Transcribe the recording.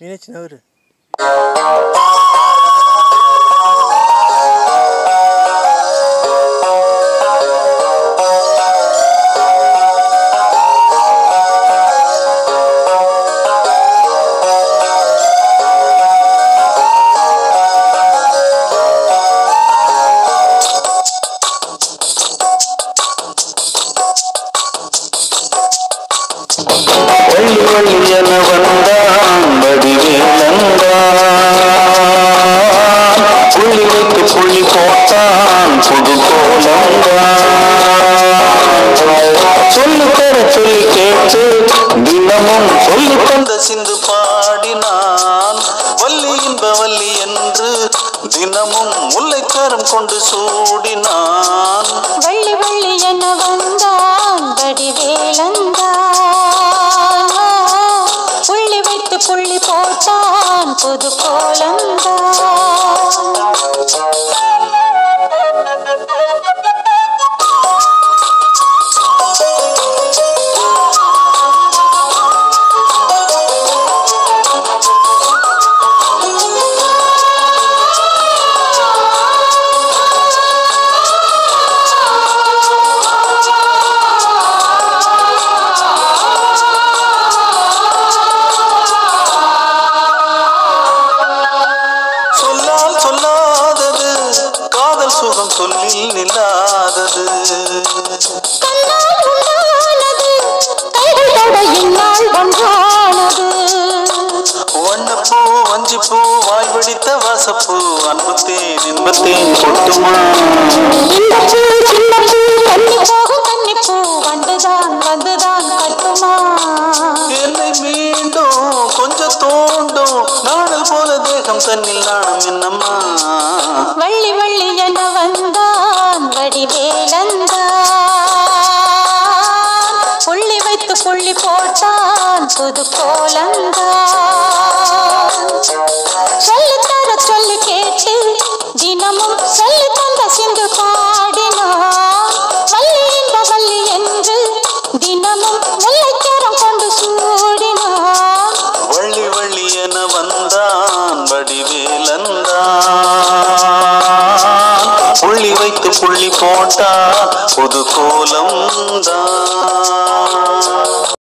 Mineçin Thank you. தினமும் சொல்லி தந்த சிந்து பாடினான். வள்ளி இன்ப வள்ளி என்று தினமும் முல்லைக்கரம் கொண்டு சூடினான். வள்ளி வள்ளி என வந்தான் வடிவேலந்தான். புள்ளி வைத்து புள்ளி போட்டான் புது சொல்லால் சுகம் சொல்லில் நில்லாதது. வண்ணப்பூ வஞ்சிப்பூ வாய் வெடித்த வாசப்பூ அன்புத்தேன் இன்பத்தேன் கொட்டுமா. என்னை மீண்டும் கொஞ்சம் தோண்டும். நாடல் போல தேகம் தன்னில் நாணம் என்னம்மா? வள்ளி வள்ளி என வந்தான் வடிவேலந்தான். புள்ளி வைத்து புள்ளி போட்டான் புது கோலந்தான். புள்ளி போட்டா புது கோலம் தான்